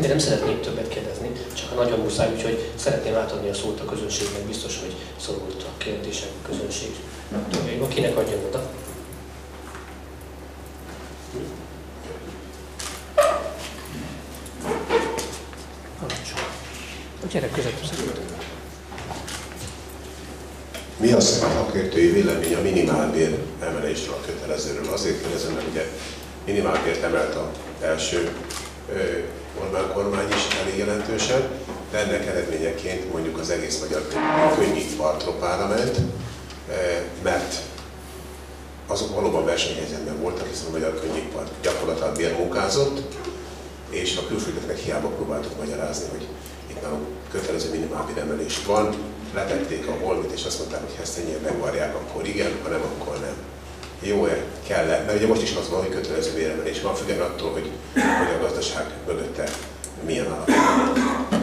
De nem szeretnék többet kérdezni, csak a nagyon muszáj, úgyhogy szeretném átadni a szót a közönségnek, biztos, hogy szorult a kérdések a közönség. Van kinek adjon oda? Gyere között, Mi a szakértői vélemény a minimálbér emelésről, a kötelezőről? Azért kérdezem, mert ugye minimálbért emelt az első Orbán kormány is elég jelentősen, de ennek eredményeként mondjuk az egész magyar tropára ment, mert azok valóban versenyhelyzetben voltak, hiszen a magyar könnyipar gyakorlatilag bérmunkázott, és a külföldeknek hiába próbáltuk magyarázni, hogy itt már kötelező minimálbér emelés van, letették a holmit, és azt mondták, hogy ha ezt ennyien megvarják, akkor igen, ha nem, akkor nem. Jó-e? Kell-e? Mert ugye most is az van, hogy kötelező béremelés van, függen attól, hogy, hogy a gazdaság mögötte milyen állapotban.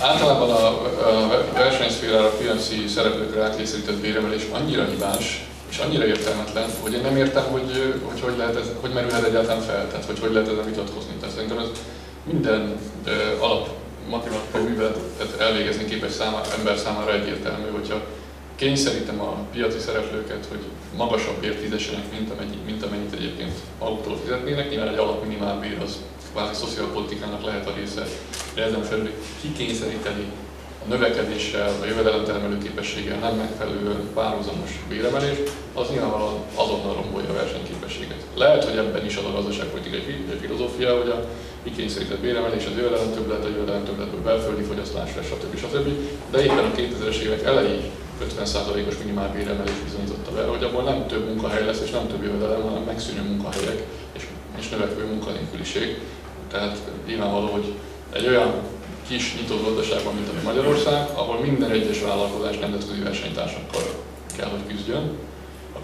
Általában a, a versenyszférára, a piaci szereplőkre átkényszerített béremelés annyira hibás, és annyira értelmetlen, hogy én nem értem, hogy hogy, hogy, lehet ez, hogy merülhet egyáltalán fel, tehát hogy hogy lehet ezzel vitatkozni. Tehát szerintem ez minden alap matematikai műveletet elvégezni képes száma, ember számára egyértelmű, hogyha kényszerítem a piaci szereplőket, hogy magasabb bért fizessenek, mint, amennyi, mint amennyit egyébként maguktól fizetnének. Nyilván egy alap minimálbér az kvázi szociálpolitikának lehet a része, de ezen felül kikényszeríteni a növekedéssel, a jövedelemtermelő képességgel nem megfelelő párhuzamos béremelés, az nyilvánvalóan azonnal rombolja a versenyképességet. Lehet, hogy ebben is az a gazdaságpolitikai filozófia, hogy a kikényszerített béremelés, az jövedelem többlet, a jövedelem többletből belföldi fogyasztásra, stb. stb. De éppen a 2000-es évek elejé 50%-os minimál béremelés bizonyította be, hogy abból nem több munkahely lesz, és nem több jövedelem, hanem megszűnő munkahelyek és, és növekvő munkanélküliség. Tehát nyilvánvaló, hogy egy olyan kis nyitott gazdaságban, mint ami Magyarország, ahol minden egyes vállalkozás nemzetközi versenytársakkal kell, hogy küzdjön, a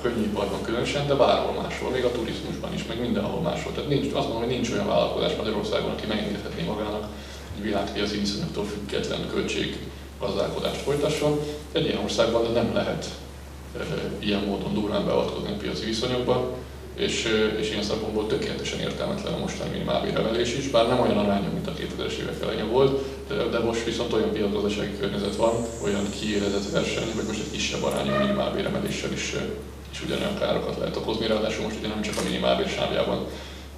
könnyűiparban különösen, de bárhol máshol, még a turizmusban is, meg mindenhol máshol. Tehát nincs, azt mondom, hogy nincs olyan vállalkozás Magyarországon, aki megengedhetné magának egy világpiaci viszonyoktól független költség gazdálkodást folytasson. Egy ilyen országban nem lehet e, ilyen módon durván beavatkozni a piaci viszonyokba, és, és ilyen szempontból tökéletesen értelmetlen a mostani minimálbéremelés is, bár nem olyan arányú, mint a 2000-es évek elején volt, de, de most viszont olyan piacgazdasági környezet van, olyan kiélezett verseny, hogy most egy kisebb arányú minimálbéremeléssel is, is ugyanolyan károkat lehet okozni, ráadásul most ugye nem csak a minimálbér sávjában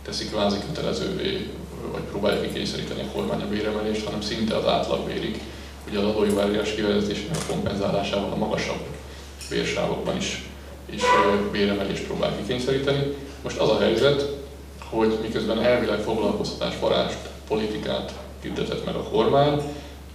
teszik kvázi kötelezővé, vagy próbálják kikényszeríteni a kormány a béremelést, hanem szinte az átlagbérig, ugye az adójogvárás kivezetésének a kompenzálásával a magasabb bérsávokban is és béremelést próbál kikényszeríteni. Most az a helyzet, hogy miközben elvileg foglalkoztatás parást, politikát hirdetett meg a kormány,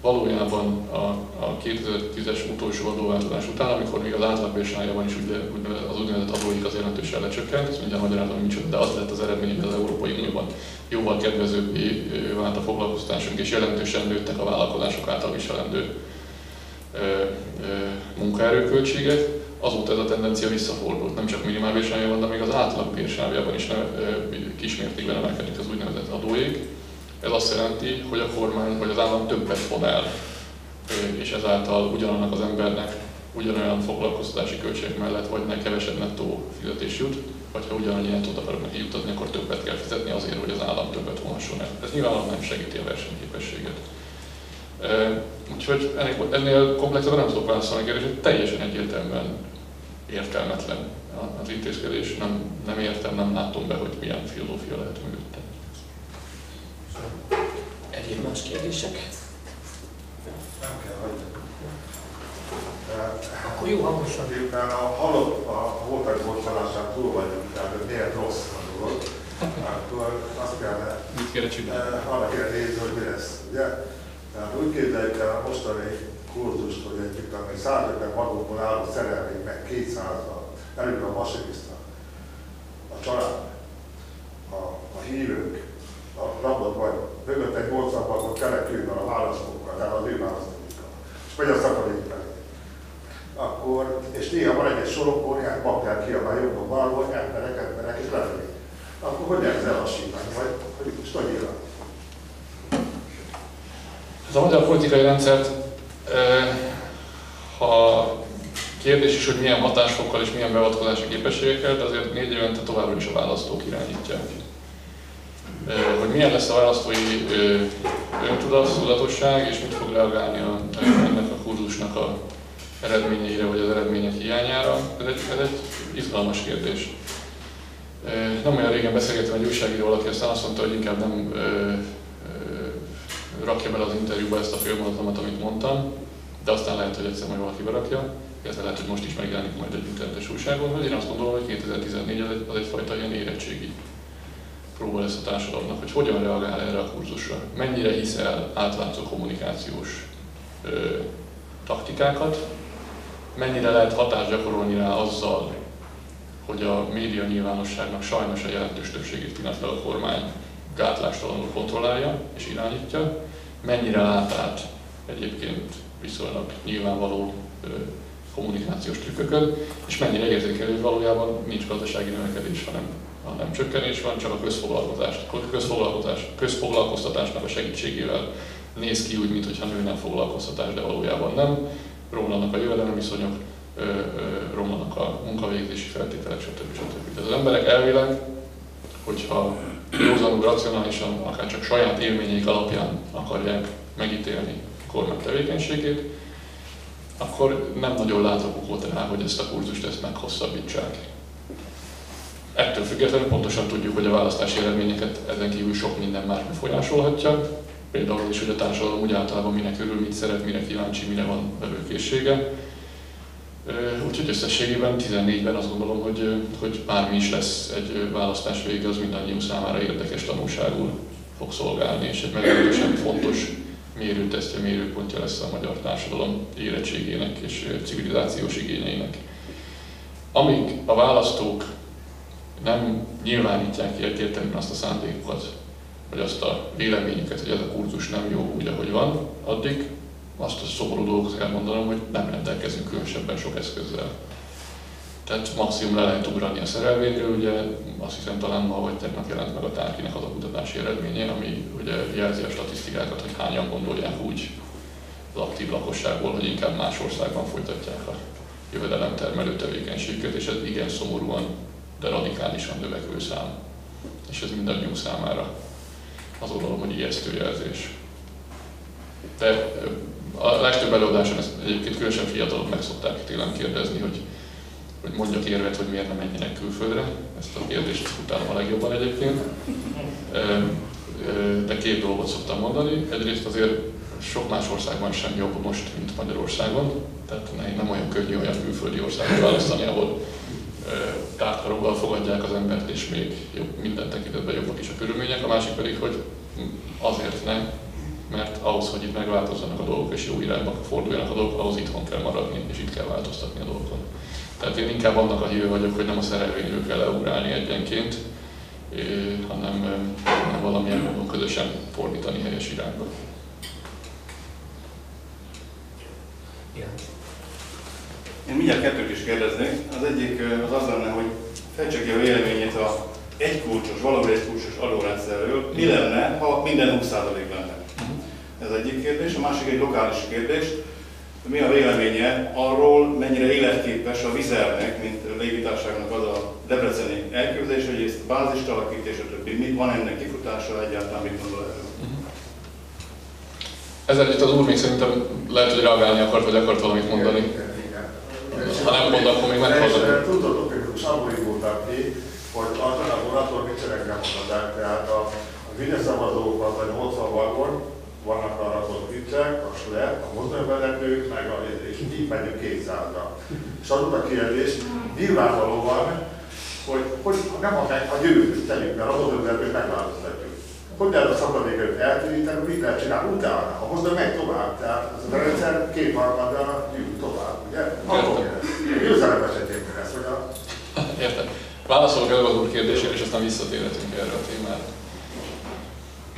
valójában a, a 2010-es utolsó adóváltozás után, amikor még az átlagbérsájában is úgy, az úgynevezett adóik az jelentősen lecsökkent, ezt mindjárt magyarázom nincs, de az lett az eredmény, hogy az Európai Unióban jóval kedvezőbbé vált a foglalkoztatásunk, és jelentősen nőttek a vállalkozások által viselendő munkaerőköltségek azóta ez a tendencia visszafordult, nem csak minimálbérsávjában, de még az átlag bérsávjában is kismértékben emelkedik az úgynevezett adóég. Ez azt jelenti, hogy a kormány vagy az állam többet von el, és ezáltal ugyanannak az embernek ugyanolyan foglalkoztatási költségek mellett vagy ne kevesebb nettó fizetés jut, vagy ha ugyanannyi nettót akarok neki jutatni, akkor többet kell fizetni azért, hogy az állam többet vonasson el. Ez nyilvánvalóan nem segíti a versenyképességet. Úgyhogy ennél komplexebben nem tudok válaszolni kérdés, hogy teljesen egyértelműen értelmetlen az intézkedés. Nem, nem értem, nem látom be, hogy milyen filozófia lehet mögötte. Egyéb más kérdések? Nem kell hagyni. Akkor jó hangosan. Miután a halott, a voltak bocsánásán túl vagyunk, tehát miért rossz a dolog, akkor azt kellene, Mit kéne csinálni? arra kell nézni, hogy mi lesz, ugye? Tehát úgy képzeljük el a mostani kurzust, hogy egy egy 150 magunkból álló szerelvény meg 200 előbb a masinista, a család, a, a hívők, a rabot vagy, mögött egy 80 magot kerekülben a választókkal, tehát az ő választókkal, megy a szakadék felé. Akkor, és néha van egy, sorokóriák, mag kell kiabálni, jobban valahol, emberek, emberek, és lefelé. Akkor hogy lehet elhassítani, vagy hogy most hogy írnak? Ez a magyar politikai rendszert, ha Kérdés is, hogy milyen hatásfokkal és milyen beavatkozási képességekkel, de azért négy évente továbbra is a választók irányítják. Hogy milyen lesz a választói öntudatosság, és mit fog reagálni a, ennek a kurzusnak a eredményeire, vagy az eredmények hiányára, ez egy, ez egy izgalmas kérdés. Nem olyan régen beszélgettem egy újságíró, aki aztán azt mondta, hogy inkább nem ö, ö, rakja bele az interjúba ezt a félmondatomat, amit mondtam, de aztán lehet, hogy egyszer majd valaki berakja, illetve lehet, hogy most is megjelenik majd egy internetes újságon, hogy én azt gondolom, hogy 2014 az, egy, az egyfajta ilyen érettségi próba lesz a társadalomnak, hogy hogyan reagál erre a kurzusra, mennyire hisz el átlátszó kommunikációs ö, taktikákat, mennyire lehet hatást gyakorolni rá azzal, hogy a média nyilvánosságnak sajnos a jelentős többségét pillanatban a kormány gátlástalanul kontrollálja és irányítja, mennyire lát át egyébként viszonylag nyilvánvaló kommunikációs trükköket, és mennyire érzékelő, valójában nincs gazdasági növekedés, hanem, hanem csökkenés van, csak a közfoglalkozás, közfoglalkozás, közfoglalkoztatásnak a segítségével néz ki úgy, mintha nőne a foglalkoztatás, de valójában nem. Romlanak a jövedelemviszonyok, romlanak a munkavégzési feltételek, stb. stb. Tehát az emberek elvileg, hogyha józanul, racionálisan, akár csak saját élményeik alapján akarják megítélni a kormány tevékenységét, akkor nem nagyon látok okot rá, hogy ezt a kurzust ezt meghosszabbítsák. Ettől függetlenül pontosan tudjuk, hogy a választási eredményeket ezen kívül sok minden más befolyásolhatja. Például is, hogy a társadalom úgy általában minek örül, mit szeret, mire kíváncsi, mire van vevőkészsége. Úgyhogy összességében 14-ben azt gondolom, hogy, hogy bármi is lesz egy választás vége, az mindannyiunk számára érdekes tanulságul fog szolgálni, és egy meglehetősen fontos mérőtesztje, mérőpontja lesz a magyar társadalom érettségének és civilizációs igényeinek. Amíg a választók nem nyilvánítják ki egyértelműen azt a szándékukat, vagy azt a véleményüket, hogy ez a kurzus nem jó úgy, ahogy van, addig azt a szomorú dolgot kell mondanom, hogy nem rendelkezünk különösebben sok eszközzel. Tehát maximum le lehet ugrani a szerelvényről, ugye azt hiszem talán ma vagy tegnap jelent meg a tárkinek az a kutatási eredménye, ami ugye jelzi a statisztikákat, hogy hányan gondolják úgy az aktív lakosságból, hogy inkább más országban folytatják a jövedelemtermelő tevékenységüket, és ez igen szomorúan, de radikálisan növekvő szám. És ez mindannyiunk számára azt gondolom, hogy ijesztő jelzés. De a legtöbb előadáson ezt egyébként különösen fiatalok meg szokták tőlem kérdezni, hogy, hogy mondjak érvet, hogy miért nem menjenek külföldre. Ezt a kérdést utálom a legjobban egyébként. De két dolgot szoktam mondani. Egyrészt azért sok más országban sem jobb most, mint Magyarországon. Tehát nem olyan könnyű olyan külföldi országot választani, ahol tártkaroggal fogadják az embert, és még jobb, minden tekintetben jobbak is a körülmények. A másik pedig, hogy azért nem, mert ahhoz, hogy itt megváltozzanak a dolgok és jó irányba forduljanak a dolgok, ahhoz itthon kell maradni, és itt kell változtatni a dolgokon. Tehát én inkább annak a hívő vagyok, hogy nem a szerelvényről kell leugrálni egyenként, hanem, hanem valamilyen módon közösen fordítani helyes irányba. Én mindjárt kettőt is kérdeznék. Az egyik az az lenne, hogy fejtse ki a véleményét a egy kulcsos, valami egy kulcsos adórendszerről. Mi lenne, ha minden 20% lenne? Ez egyik kérdés. A másik egy lokális kérdés. Mi a véleménye arról, mennyire életképes a vizernek, mint légitárságnak az a debreceni elképzelés, hogy ezt bázist alakít és a többi. Mi van ennek kifutása egyáltalán, mit gondol erről? Ezzel együtt az úr még szerintem lehet, hogy reagálni akart, vagy akart valamit mondani. Igen, igen. Ha nem mond, akkor még meghallgatom. Tudod, hogy Szabolyi voltam ki, hogy attól attól mit szeretném mondani, tehát a, a Fidesz szavazókat, vagy 80 vagon, vannak arra a viccek, a SLE, a mozdonyvezetők, meg a, és így megyünk 200-ra. És az a kérdés, nyilvánvalóan, hogy, hogy nem a, a jövőt tegyük, mert az mozdonyvezetőt megváltoztatjuk. Hogy lehet a szakadékot eltűníteni, mit lehet csinálni utána? A mozdony megy tovább, tehát ez a rendszer két harmadára jön tovább, ugye? Akkor győzelem esetén lesz, hogy a... Értem. Válaszolok el az úr kérdésére, és aztán visszatérhetünk erre a témára.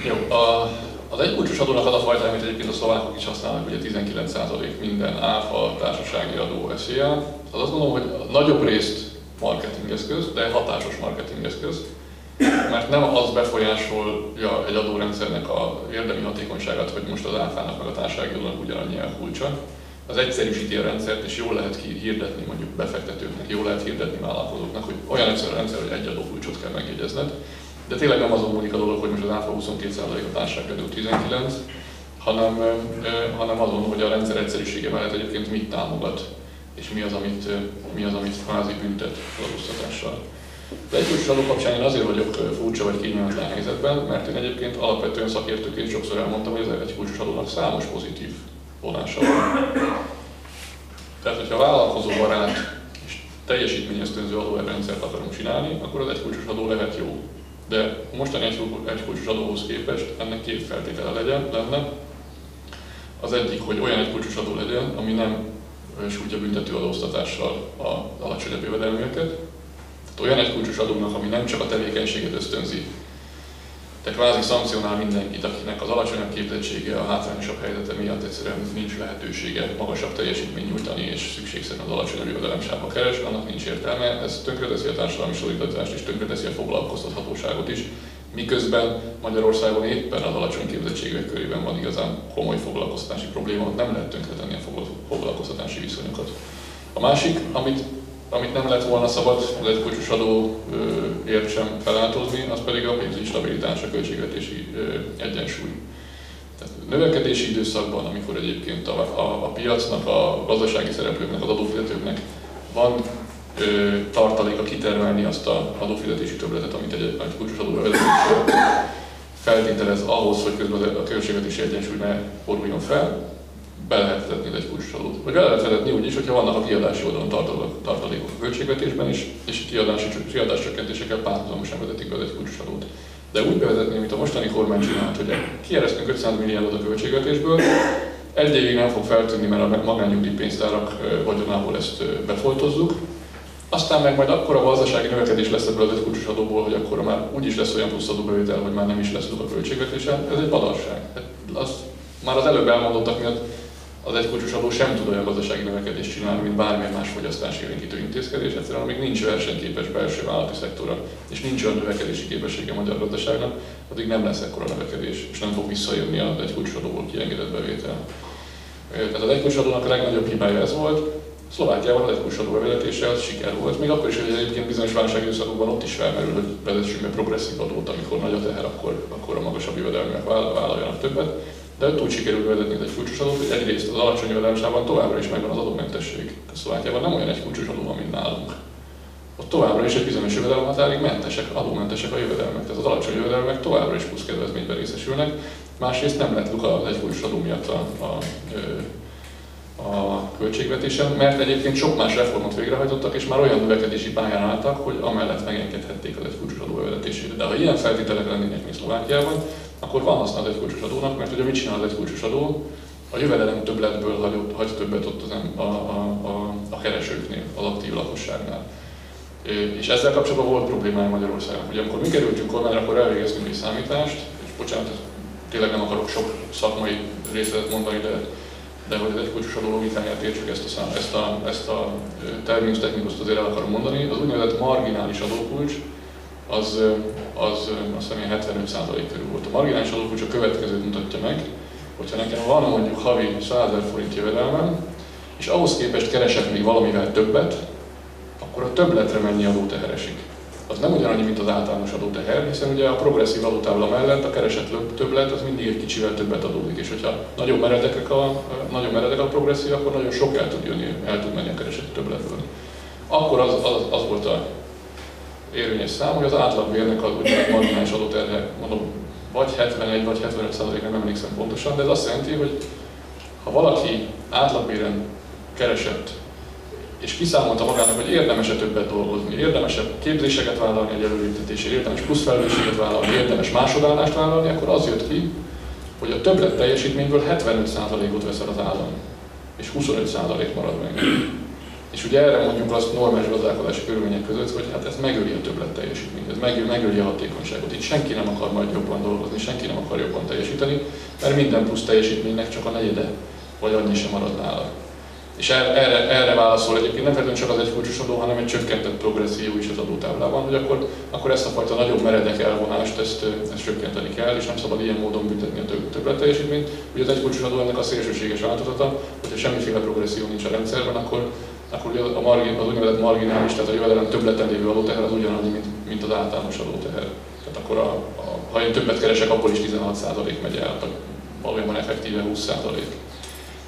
Jó, a, az egykulcsos adónak az a fajta, amit egyébként a szlovákok is használnak, ugye 19% minden áfa, társasági adó, SZIA. Az azt gondolom, hogy nagyobb részt marketingeszköz, de hatásos marketingeszköz, mert nem az befolyásolja egy adórendszernek a érdemi hatékonyságát, hogy most az áfának meg a társasági adónak ugyanannyi a kulcsa, az egyszerűsíti a rendszert, és jól lehet hirdetni mondjuk befektetőknek, jól lehet hirdetni vállalkozóknak, hogy olyan egyszerű rendszer, hogy egy adókulcsot kell megjegyezned. De tényleg nem azon múlik a dolog, hogy most az áfa 22% a társaság 19, hanem, hanem azon, hogy a rendszer egyszerűsége mellett egyébként mit támogat, és mi az, amit, mi az, amit kvázi büntet adóztatással. De egy adó kapcsán én azért vagyok furcsa vagy kényelmetlen helyzetben, mert én egyébként alapvetően szakértőként sokszor elmondtam, hogy az egy kulcsos adónak számos pozitív vonása van. Tehát, hogyha vállalkozó barát és teljesítményesztőző adórendszert akarunk csinálni, akkor az egykulcsos adó lehet jó. De mostani egykulcsos adóhoz képest ennek két feltétele legyen, lenne. Az egyik, hogy olyan egykulcsos adó legyen, ami nem sújtja büntető adóztatással az alacsonyabb jövedelműeket. Tehát olyan egykulcsos adónak, ami nem csak a tevékenységet ösztönzi, de kvázi szankcionál mindenkit, akinek az alacsonyabb képzettsége, a hátrányosabb helyzete miatt egyszerűen nincs lehetősége magasabb teljesítmény nyújtani, és szükségszerűen az alacsonyabb jövedelemsába keres, annak nincs értelme. Ez tönkreteszi a társadalmi szolidaritást és tönkreteszi a foglalkoztathatóságot is, miközben Magyarországon éppen az alacsony képzettségek körében van igazán komoly foglalkoztatási probléma, nem lehet tönkretenni a foglalkoztatási viszonyokat. A másik, amit amit nem lett volna szabad az egykulcsos adóért sem feláltozni, az pedig a pénzügyi stabilitás, a költségvetési egyensúly. Tehát növekedési időszakban, amikor egyébként a, a, a piacnak, a gazdasági szereplőknek, az adófizetőknek van ö, tartaléka kitermelni azt az adófizetési többletet, amit egy, egy kulcsos adóbevezetés feltételez ahhoz, hogy közben a költségvetési egyensúly ne boruljon fel, be lehet vezetni egy kulcsadót. Vagy be lehet vezetni úgy is, hogyha vannak a kiadási oldalon tartalékok a költségvetésben is, és kiadási, kiadás csökkentésekkel párhuzamosan vezetik be egy kulcsadót. De úgy bevezetni, mint a mostani kormány csinált, hogy kieresztünk 500 milliárdot a költségvetésből, egy évig nem fog feltűnni, mert a magánnyugdíjpénztárak vagyonából ezt befoltozzuk, aztán meg majd akkor a gazdasági növekedés lesz ebből az öt adóból, hogy akkor már úgyis lesz olyan plusz adóbevétel, hogy már nem is lesz a költségvetésen. Ez egy badarság. Hát az, már az előbb elmondottak miatt az egykulcsos adó sem tud olyan gazdasági növekedést csinálni, mint bármilyen más fogyasztási élénkítő intézkedés, egyszerűen amíg nincs versenyképes belső vállalati szektora, és nincs olyan növekedési képessége a magyar gazdaságnak, addig nem lesz ekkora növekedés, és nem fog visszajönni az egykulcsos adóból kiengedett bevétel. Tehát az egykulcsos a legnagyobb hibája ez volt, Szlovákiában az egykulcsos adó bevezetése az siker volt, még akkor is, hogy egyébként bizonyos válságidőszakokban ott is felmerül, hogy vezessünk be progresszív adót, amikor nagy a teher, akkor, akkor a magasabb jövedelmek vállaljanak többet de ott úgy sikerült vezetni egy kulcsos adót, hogy egyrészt az alacsony jövedelemsában továbbra is megvan az adómentesség. A Szlovákiában nem olyan egy kulcsos adó van, mint nálunk. Ott továbbra is egy bizonyos jövedelemhatárig mentesek, adómentesek a jövedelmek. Tehát az alacsony jövedelmek továbbra is plusz kedvezményben részesülnek. Másrészt nem lett luka az egy kulcsos adó miatt a, a, a költségvetésen, mert egyébként sok más reformot végrehajtottak, és már olyan növekedési pályán álltak, hogy amellett megengedhették az egy kulcsos adó. De ha ilyen feltételek lennének, mint Szlovákiában, akkor van haszna az egykulcsos adónak, mert ugye mit csinál az egykulcsos adó? A jövedelem többletből hagy, hagy többet ott az, a, a, a, a keresőknél, az aktív lakosságnál. És ezzel kapcsolatban volt problémája Magyarországnak. Ugye amikor mi kerültünk kormányra, akkor elvégeztünk egy számítást, és bocsánat, tényleg nem akarok sok szakmai részletet mondani, de, de hogy az egykulcsos adó logikáját értsük ezt a, ezt a, ezt a terminus technikuszt azért el akarom mondani. Az úgynevezett marginális adókulcs, az, az azt hiszem 75% körül volt. A marginális adókulcs a következőt mutatja meg, hogyha nekem van mondjuk havi 100 000 forint jövedelmem, és ahhoz képest keresek még valamivel többet, akkor a többletre mennyi adóteher esik. Az nem ugyanannyi, mint az általános adóteher, hiszen ugye a progresszív adótábla mellett a keresett többlet az mindig egy kicsivel többet adódik, és hogyha nagyon meredek a, nagyon meredek a progresszív, akkor nagyon sok el tud jönni, el tud menni a keresett többletből. Akkor az, az, az volt a érvényes szám, hogy az átlagbérnek az úgynevezett marginális adóterhe, mondom, vagy 71 vagy 75 százalék, nem emlékszem pontosan, de ez azt jelenti, hogy ha valaki átlagbéren keresett, és kiszámolta magának, hogy érdemese többet dolgozni, érdemesebb képzéseket vállalni egy előléptetésért, érdemes plusz felelősséget vállalni, érdemes másodállást vállalni, akkor az jött ki, hogy a többlet teljesítményből 75%-ot vesz el az állam, és 25% marad meg. És ugye erre mondjuk azt normális gazdálkodási körülmények között, hogy hát ez megöli a többlet teljesítményt, ez megöli, megöli a hatékonyságot. Itt senki nem akar majd jobban dolgozni, senki nem akar jobban teljesíteni, mert minden plusz teljesítménynek csak a negyede, vagy annyi sem marad nála. És erre, erre válaszol egyébként nem feltétlenül csak az egy kulcsos adó, hanem egy csökkentett progresszió is az adótáblában, hogy akkor, akkor ezt a fajta nagyon meredek elvonást ezt, ezt csökkenteni kell, és nem szabad ilyen módon büntetni a több, többletteljesítményt. Ugye az egy kulcsos adó ennek a szélsőséges változata, hogyha semmiféle progresszió nincs a rendszerben, akkor, akkor ugye a margin, az úgynevezett marginális, tehát a jövedelem többleten lévő adóteher az ugyanannyi, mint, mint az általános adóteher. Tehát akkor a, a, ha én többet keresek, akkor is 16% megy el, valójában effektíve 20%.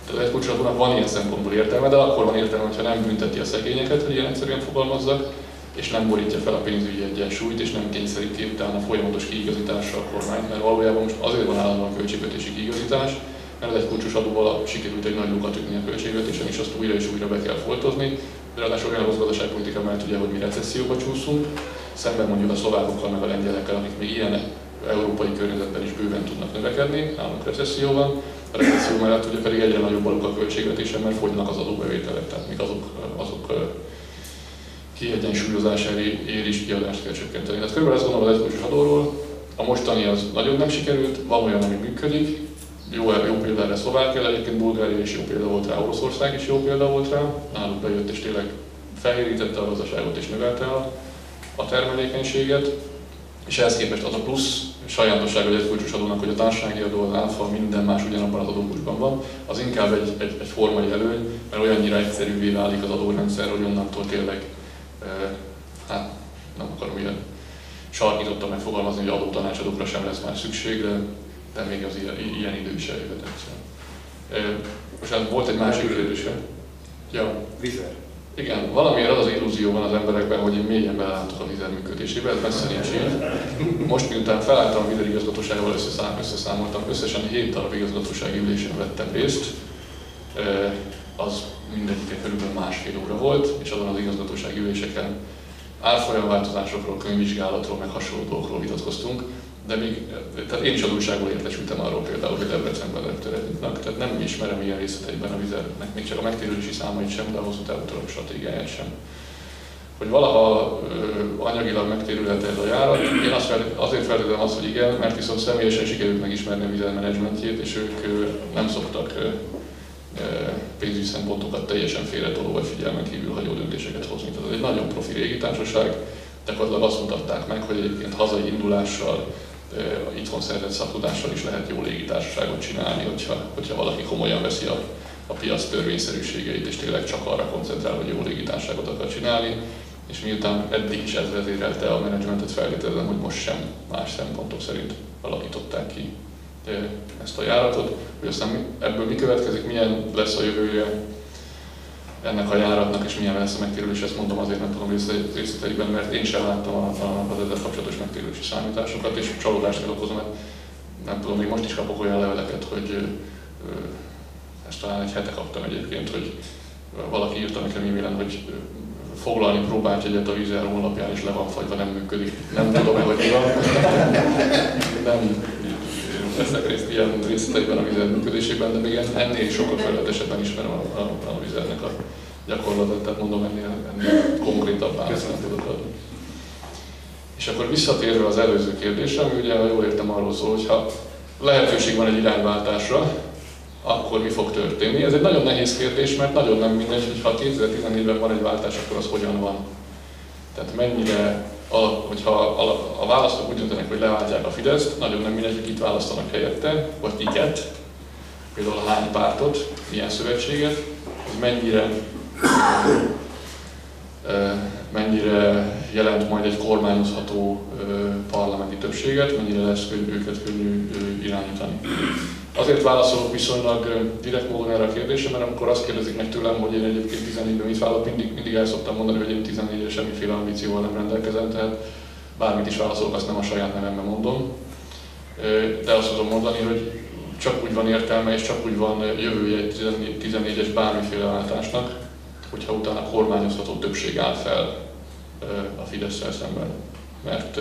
Tehát egy kulcsolatúnak van ilyen szempontból értelme, de akkor van értelme, ha nem bünteti a szegényeket, hogy ilyen egyszerűen fogalmazzak, és nem borítja fel a pénzügyi egyensúlyt, és nem kényszeríti utána folyamatos kiigazításra a kormányt, mert valójában most azért van állandóan költségvetési kiigazítás, egy kulcsos adóval sikerült egy nagy lukat ütni a költségvetésen, és azt újra és újra be kell folytozni. De ráadásul olyan rossz gazdaságpolitika mert ugye, hogy mi recesszióba csúszunk, szemben mondjuk a szlovákokkal, meg a lengyelekkel, akik még ilyen európai környezetben is bőven tudnak növekedni, nálunk recesszió van. A recesszió mellett ugye pedig egyre nagyobb a a költségvetésen, mert fogynak az adóbevételek, tehát még azok, azok kiegyensúlyozására ér is kiadást kell csökkenteni. Tehát körülbelül azt gondolom az egyszerűs adóról, a mostani az nagyon nem sikerült, van olyan, ami működik, jó, jó példa erre Szlovákia, egyébként Bulgária is jó példa volt rá, Oroszország is jó példa volt rá, náluk bejött és tényleg felhérítette a gazdaságot és növelte a, a termelékenységet, és ehhez képest az a plusz sajátosság egy kulcsos adónak, hogy a társasági adó, az áfa, minden más ugyanabban az adókulcsban van, az inkább egy, egy, egy formai előny, mert olyannyira egyszerűvé válik az adórendszer, hogy onnantól tényleg, e, hát nem akarom ilyen sarkítottan megfogalmazni, hogy adótanácsadókra sem lesz már szükség, de, de még az ilyen, ilyen idő is eljöhetett. E, most hát volt egy másik kérdés. Ja. Vizer. Igen, valamiért az az illúzió van az emberekben, hogy én mélyen belátok a vizer működésébe, ez messze nincs így. Most miután felálltam a vizer igazgatóságával, összeszám, összeszámoltam, összesen 7 darab igazgatósági ülésen vettem részt, az mindegyike körülbelül másfél óra volt, és azon az igazgatósági üléseken árfolyamváltozásokról, könyvvizsgálatról, meg hasonló dolgokról vitatkoztunk, de még, tehát én is az újságból értesültem arról például, hogy Debrecenben reptőretnek, tehát nem ismerem ilyen részleteiben a vizernek, még csak a megtérülési számait sem, de a hosszú távú stratégiáját sem. Hogy valaha ö, anyagilag megtérülhet ez a járat, én azt fel, azért feltételem azt, hogy igen, mert viszont személyesen sikerült megismerni a vizer és ők ö, nem szoktak ö, pénzügyi szempontokat teljesen félretoló vagy figyelmen kívül hagyó döntéseket hozni. Tehát ez egy nagyon profi régi társaság, gyakorlatilag azt mutatták meg, hogy egyébként hazai indulással itthon szerzett szaktudással is lehet jó légitársaságot csinálni, hogyha, hogyha valaki komolyan veszi a, a piac törvényszerűségeit, és tényleg csak arra koncentrál, hogy jó légitársaságot akar csinálni. És miután eddig is ez vezérelte a menedzsmentet, feltételezem, hogy most sem más szempontok szerint alakították ki ezt a járatot, hogy aztán ebből mi következik, milyen lesz a jövője, ennek a járatnak, és milyen lesz a megtérülés, ezt mondom azért nem tudom részleteiben, mert én sem láttam a, a, az ezzel kapcsolatos megtérülési számításokat, és csalódást kell okozom, mert nem tudom, még most is kapok olyan leveleket, hogy ezt talán egy hete kaptam egyébként, hogy valaki írta nekem e-mailen, hogy foglalni próbált egyet a vízer honlapján, és le van fagyva, nem működik. Nem tudom, hogy mi van. Nem veszek részt ilyen részleteiben a vízer működésében, de még ennél sokkal felületesebben ismerem a, a, a vizernek a gyakorlatot, tehát mondom ennél, ennél konkrétabb választ tudok adni. És akkor visszatérve az előző kérdésre, ami ugye, ha jól értem, arról szól, hogy ha lehetőség van egy irányváltásra, akkor mi fog történni? Ez egy nagyon nehéz kérdés, mert nagyon nem mindegy, hogy ha 2014-ben van egy váltás, akkor az hogyan van. Tehát mennyire, a, hogyha a, a választók úgy döntenek, hogy leváltják a Fideszt, nagyon nem mindegy, hogy itt választanak helyette, vagy kiket, például hány pártot, milyen szövetséget, ez mennyire mennyire jelent majd egy kormányozható parlamenti többséget, mennyire lesz őket könnyű irányítani. Azért válaszolok viszonylag direkt módon erre a kérdésre, mert amikor azt kérdezik meg tőlem, hogy én egyébként 14-ben mit vállalok, mindig, mindig el szoktam mondani, hogy én 14-re semmiféle ambícióval nem rendelkezem, tehát bármit is válaszolok, azt nem a saját nevemben mondom. De azt tudom mondani, hogy csak úgy van értelme, és csak úgy van jövője egy 14-es bármiféle váltásnak, hogyha utána kormányozható többség áll fel a fidesz szemben. Mert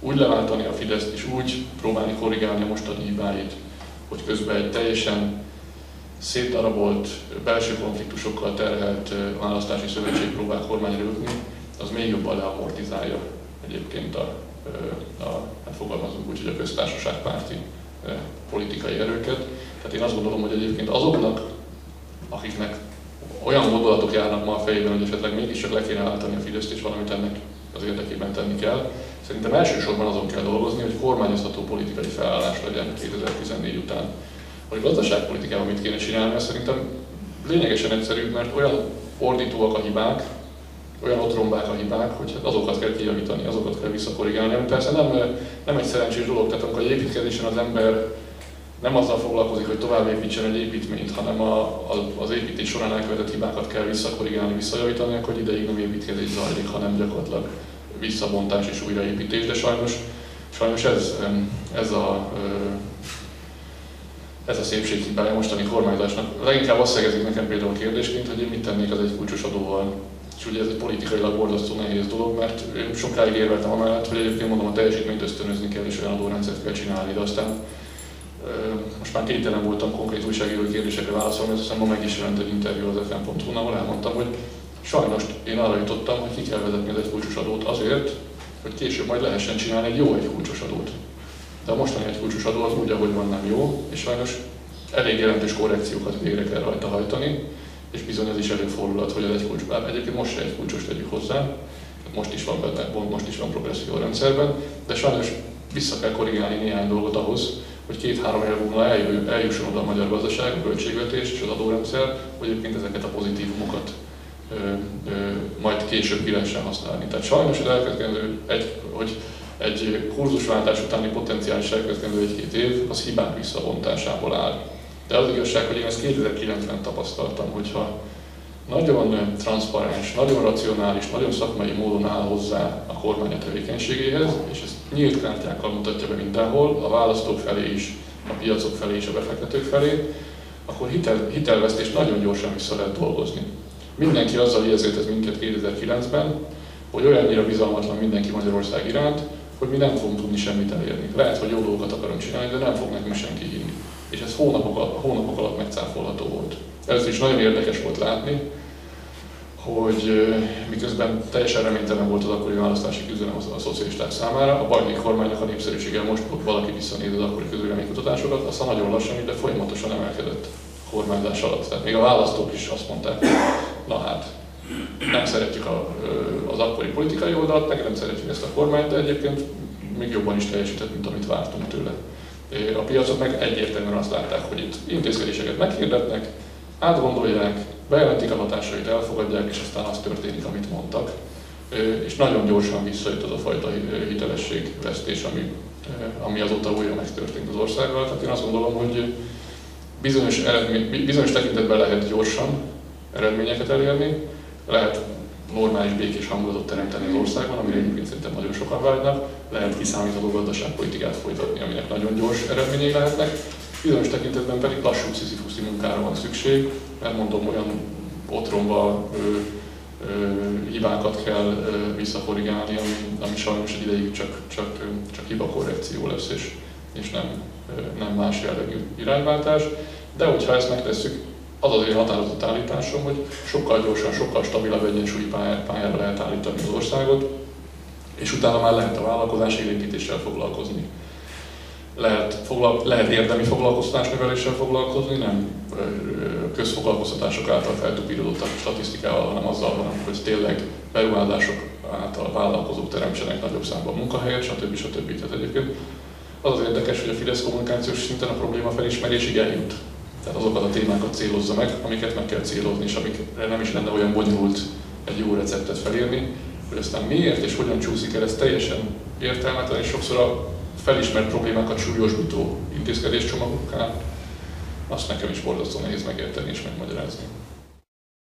úgy leváltani a Fideszt és úgy próbálni korrigálni a mostani hibáit, hogy közben egy teljesen szétdarabolt, belső konfliktusokkal terhelt választási szövetség próbál kormányra jutni, az még jobban leamortizálja egyébként a, a hát fogalmazunk úgy, hogy a köztársaságpárti politikai erőket. Tehát én azt gondolom, hogy egyébként azoknak, akiknek olyan gondolatok járnak ma a fejében, hogy esetleg mégiscsak le kéne állítani a Fideszt, és valamit ennek az érdekében tenni kell. Szerintem elsősorban azon kell dolgozni, hogy kormányozható politikai felállás legyen 2014 után. Hogy gazdaságpolitikában mit kéne csinálni, ez szerintem lényegesen egyszerű, mert olyan ordítóak a hibák, olyan otrombák a hibák, hogy hát azokat kell kijavítani, azokat kell visszakorrigálni. Ami persze nem, nem egy szerencsés dolog, tehát amikor egy építkezésen az ember nem azzal foglalkozik, hogy tovább építsen egy építményt, hanem a, a, az építés során elkövetett hibákat kell visszakorrigálni, visszajavítani, akkor ideig nem építkezés zajlik, hanem gyakorlatilag visszabontás és újraépítés, de sajnos, sajnos ez, ez a ez a hibája mostani kormányzásnak. Leginkább azt szegezik nekem például kérdésként, hogy én mit tennék az egy kulcsos adóval. És ugye ez egy politikailag borzasztó nehéz dolog, mert én sokáig érveltem amellett, hogy egyébként mondom, a teljesítményt ösztönözni kell és olyan adórendszert kell csinálni, de aztán most már kénytelen voltam konkrét újságírói kérdésekre válaszolni, azt hiszem ma meg is jelent egy interjú az fm.hu, ahol elmondtam, hogy sajnos én arra jutottam, hogy ki kell vezetni az egykulcsos adót azért, hogy később majd lehessen csinálni egy jó egykulcsos adót. De a mostani egykulcsos adó az úgy, ahogy van, nem jó, és sajnos elég jelentős korrekciókat végre kell rajta hajtani, és bizony ez is előfordulhat, hogy az egykulcs, egyébként most se egykulcsos tegyük hozzá, most is van benne, most is van progresszió rendszerben, de sajnos vissza kell korrigálni néhány dolgot ahhoz, hogy két-három év múlva eljusson oda a magyar gazdaság, a költségvetés és az adórendszer, hogy egyébként ezeket a pozitívumokat ö, ö, majd később ki lehessen használni. Tehát sajnos az elkövetkező, egy, hogy egy kurzusváltás utáni potenciális elkövetkező egy-két év, az hibák visszavontásából áll. De az igazság, hogy én ezt 2009-ben tapasztaltam, hogyha nagyon transzparens, nagyon racionális, nagyon szakmai módon áll hozzá a kormány a tevékenységéhez, és ezt nyílt kártyákkal mutatja be mindenhol, a választók felé is, a piacok felé és a befektetők felé, akkor hitel, hitelvesztést nagyon gyorsan vissza lehet dolgozni. Mindenki azzal érzett ez minket 2009-ben, hogy olyannyira bizalmatlan mindenki Magyarország iránt, hogy mi nem fogunk tudni semmit elérni. Lehet, hogy jó dolgokat akarunk csinálni, de nem fog nekünk senki hinni. És ez hónapok, hónapok alatt megcáfolható volt. Ez is nagyon érdekes volt látni, hogy miközben teljesen reménytelen volt az akkori választási küzdelem a szocialisták számára, a bajnai kormánynak a népszerűsége most valaki visszanéz az akkori közvéleménykutatásokat, aztán nagyon lassan, de folyamatosan emelkedett a kormányzás alatt. Tehát még a választók is azt mondták, hogy na hát, nem szeretjük a, az akkori politikai oldalt, meg nem szeretjük ezt a kormányt, de egyébként még jobban is teljesített, mint amit vártunk tőle. A piacok meg egyértelműen azt látták, hogy itt intézkedéseket meghirdetnek, átgondolják, bejelentik a hatásait, elfogadják, és aztán az történik, amit mondtak. És nagyon gyorsan visszajött az a fajta hitelességvesztés, ami, ami azóta újra megtörtént az országgal. Tehát én azt gondolom, hogy bizonyos, eredmény, bizonyos tekintetben lehet gyorsan eredményeket elérni, lehet normális békés hangulatot teremteni az országban, amire egyébként szerintem nagyon sokan vágynak, lehet kiszámítható gazdaságpolitikát folytatni, aminek nagyon gyors eredményei lehetnek, bizonyos tekintetben pedig lassú sziszifuszi munkára van szükség, mert mondom, olyan otromba ö, ö, hibákat kell ö, visszakorrigálni, ami, ami sajnos egy ideig csak, csak, csak hibakorrekció lesz, és, és nem, nem más jellegű irányváltás. De hogyha ezt megtesszük, az az én határozott állításom, hogy sokkal gyorsan, sokkal stabilabb egyensúlyi pályára lehet állítani az országot, és utána már lehet a vállalkozás építéssel foglalkozni. Lehet, foglal, lehet érdemi foglalkoztatásnöveléssel foglalkozni, nem közfoglalkoztatások által feltupírodott statisztikával, hanem azzal, hogy tényleg beruházások által vállalkozók teremtsenek nagyobb számban munkahelyet, stb. stb. Tehát egyébként az az érdekes, hogy a Fidesz kommunikációs szinten a probléma felismerésig eljut. Tehát azokat a témákat célozza meg, amiket meg kell célozni, és amikre nem is lenne olyan bonyolult egy jó receptet felírni, hogy aztán miért és hogyan csúszik el, ez teljesen értelmetlen, és sokszor a felismert problémákat súlyosbító intézkedéscsomagokká, azt nekem is borzasztó nehéz megérteni és megmagyarázni.